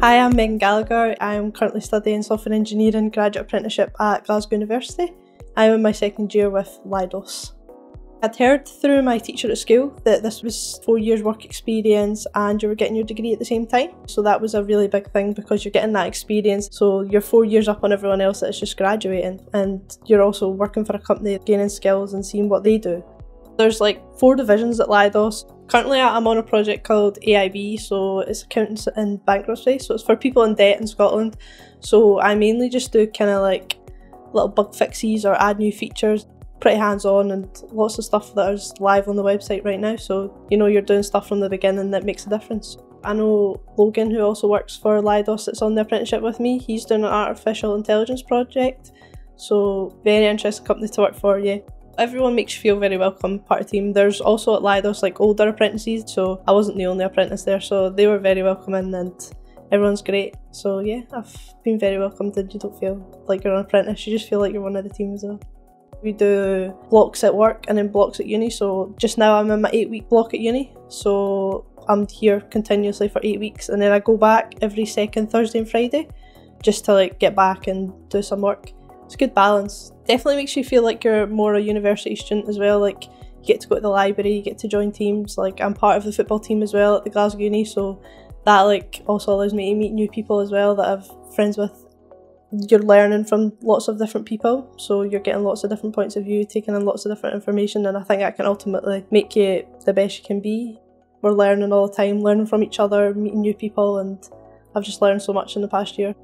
Hi, I'm Megan Gallagher. I'm currently studying software engineering graduate apprenticeship at Glasgow University. I'm in my second year with Leidos. I'd heard through my teacher at school that this was four years work experience and you were getting your degree at the same time. So that was a really big thing because you're getting that experience. So you're four years up on everyone else that's just graduating and you're also working for a company gaining skills and seeing what they do. There's like four divisions at Leidos. Currently I'm on a project called AIB, so it's accountants and bankruptcy. So it's for people in debt in Scotland. So I mainly just do kind of like little bug fixes or add new features pretty hands on and lots of stuff that is live on the website right now. So, you know, you're doing stuff from the beginning that makes a difference. I know Logan, who also works for Leidos, that's on the apprenticeship with me. He's doing an artificial intelligence project. So, very interesting company to work for, yeah. Everyone makes you feel very welcome, part of the team. There's also at Leidos like older apprentices, so I wasn't the only apprentice there, so they were very welcoming and everyone's great. So yeah, I've been very welcomed and you don't feel like you're an apprentice, you just feel like you're one of the team as well. We do blocks at work and then blocks at uni. So just now I'm in my eight week block at uni. So I'm here continuously for eight weeks and then I go back every second Thursday and Friday just to like get back and do some work. It's a good balance. Definitely makes you feel like you're more a university student as well. Like you get to go to the library, you get to join teams. Like I'm part of the football team as well at the Glasgow Uni, so that like also allows me to meet new people as well that I've friends with you're learning from lots of different people so you're getting lots of different points of view taking in lots of different information and i think that can ultimately make you the best you can be we're learning all the time learning from each other meeting new people and i've just learned so much in the past year